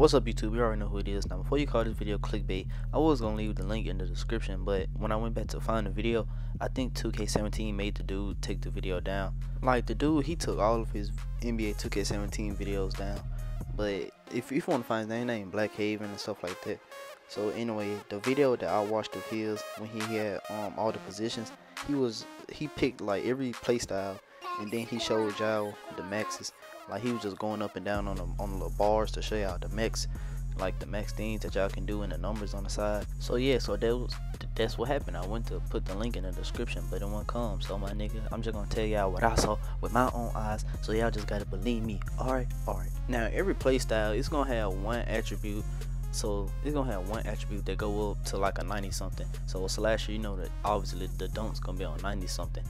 What's up YouTube? You already know who it is. Now before you call this video clickbait, I was gonna leave the link in the description, but when I went back to find the video, I think 2K17 made the dude take the video down. Like the dude, he took all of his NBA 2K17 videos down. But if, if you want to find his name, name Black Haven and stuff like that. So anyway, the video that I watched of his when he had um all the positions, he was he picked like every playstyle and then he showed y'all the maxes like he was just going up and down on the on the bars to show y'all the max like the max things that y'all can do and the numbers on the side. So yeah so that was that's what happened. I went to put the link in the description but it won't come. So my nigga i'm just gonna tell y'all what i saw with my own eyes. So y'all just gotta believe me. All right all right now every playstyle is gonna have one attribute. So it's gonna have one attribute that go up to like a 90 something. So a slasher you know that obviously the dunk's gonna be on 90 something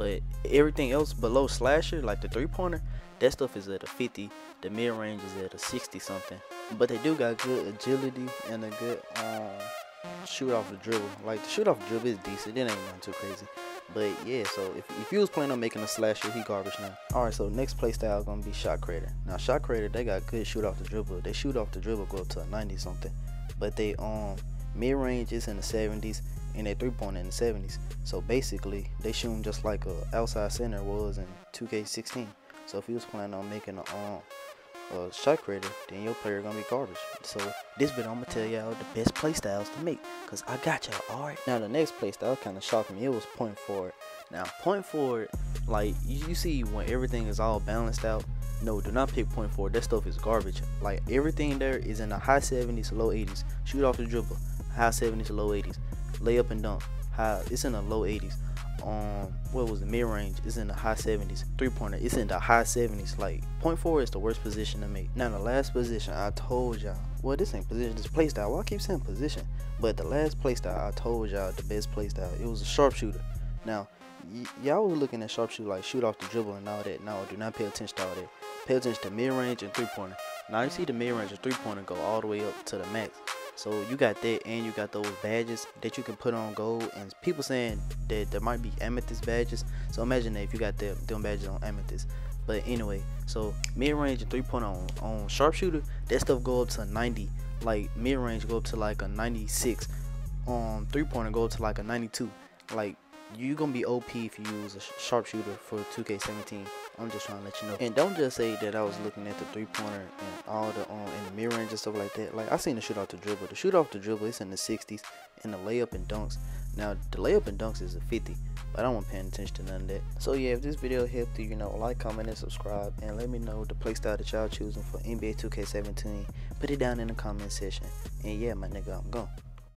but everything else below slasher, like the three pointer, that stuff is at a 50. The mid range is at a 60 something. But they do got good agility and a good um, shoot off the dribble. Like the shoot off the dribble is decent. It ain't nothing too crazy. But yeah, so if, if you was planning on making a slasher, he garbage now. Alright, so next playstyle is gonna be shot creator. Now shot creator, they got good shoot off the dribble. They shoot off the dribble go up to a 90 something. But they um mid range is in the 70s and they three pointer in the 70s. So basically, they shoot him just like a outside center was in 2K16. So if he was planning on making a um a shot creator, then your player gonna be garbage. So this video I'm gonna tell y'all the best playstyles to make, cause I got y'all. All right. Now the next playstyle kind of shocked me. It was point forward. Now point forward, like you, you see when everything is all balanced out. No, do not pick point forward. That stuff is garbage. Like everything there is in the high 70s, low 80s. Shoot off the dribble, high 70s, low 80s layup and dunk. High, it's in the low 80s. Um, what was the mid range? It's in the high 70s. Three pointer, it's in the high 70s. Like point forward is the worst position to make. Now the last position I told y'all. Well, this ain't position, this playstyle. Well, I keep saying position, but the last playstyle I told y'all the best playstyle. It was a sharpshooter. Now y'all was looking at sharpshooter like shoot off the dribble and all that. No, do not pay attention to all that. Pay attention to mid range and three pointer. Now you see the mid range and three pointer go all the way up to the max. So you got that and you got those badges that you can put on gold and people saying that there might be amethyst badges. So imagine that if you got them, them badges on amethyst. But anyway, so mid range and three point on on sharpshooter, that stuff go up to 90. Like mid range go up to like a 96. On three pointer go up to like a 92. Like you're gonna be OP if you use a sharpshooter for 2K17. I'm just trying to let you know. And don't just say that I was looking at the three pointer and all the um in the range and stuff like that. Like I seen the shoot off the dribble. The shoot off the dribble is in the 60s, and the layup and dunks. Now the layup and dunks is a 50, but I don't want paying attention to none of that. So yeah, if this video helped you, you know, like, comment, and subscribe, and let me know the playstyle that y'all choosing for NBA 2K17. Put it down in the comment section. And yeah, my nigga, I'm gone.